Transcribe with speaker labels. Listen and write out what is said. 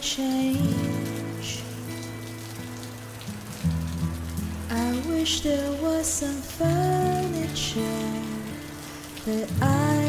Speaker 1: change. I wish there was some furniture that I